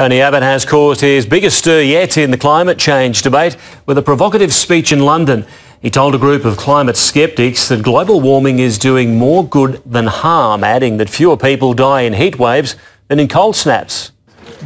Tony Abbott has caused his biggest stir yet in the climate change debate with a provocative speech in London. He told a group of climate skeptics that global warming is doing more good than harm, adding that fewer people die in heat waves than in cold snaps.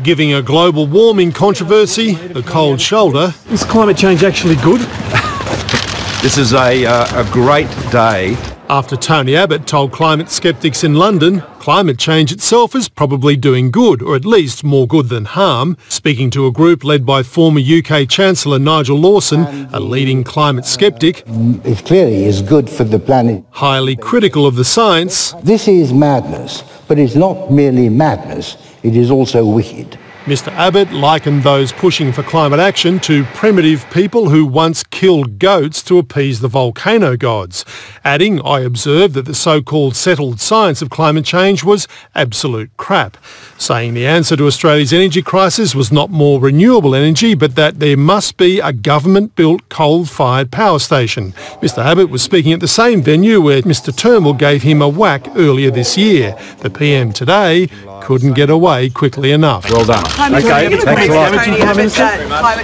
Giving a global warming controversy a cold shoulder. Is climate change actually good? this is a, uh, a great day after Tony Abbott told climate skeptics in London climate change itself is probably doing good, or at least more good than harm. Speaking to a group led by former UK Chancellor Nigel Lawson, a leading climate skeptic. It clearly is good for the planet. Highly critical of the science. This is madness, but it's not merely madness, it is also wicked. Mr Abbott likened those pushing for climate action to primitive people who once killed goats to appease the volcano gods, adding, I observed that the so-called settled science of climate change was absolute crap, saying the answer to Australia's energy crisis was not more renewable energy but that there must be a government-built coal-fired power station. Mr Abbott was speaking at the same venue where Mr Turnbull gave him a whack earlier this year. The PM today couldn't get away quickly enough. Well done. Okay, thanks a lot.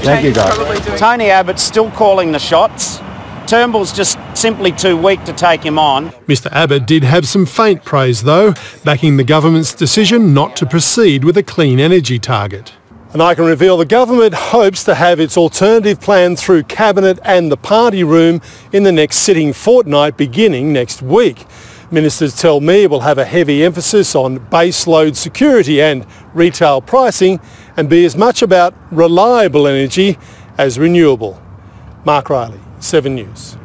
Thank you, guys. Tony Abbott's still calling the shots. Turnbull's just simply too weak to take him on. Mr Abbott did have some faint praise though, backing the government's decision not to proceed with a clean energy target. And I can reveal the government hopes to have its alternative plan through Cabinet and the party room in the next sitting fortnight beginning next week. Ministers tell me it will have a heavy emphasis on base load security and retail pricing and be as much about reliable energy as renewable. Mark Riley, 7 News.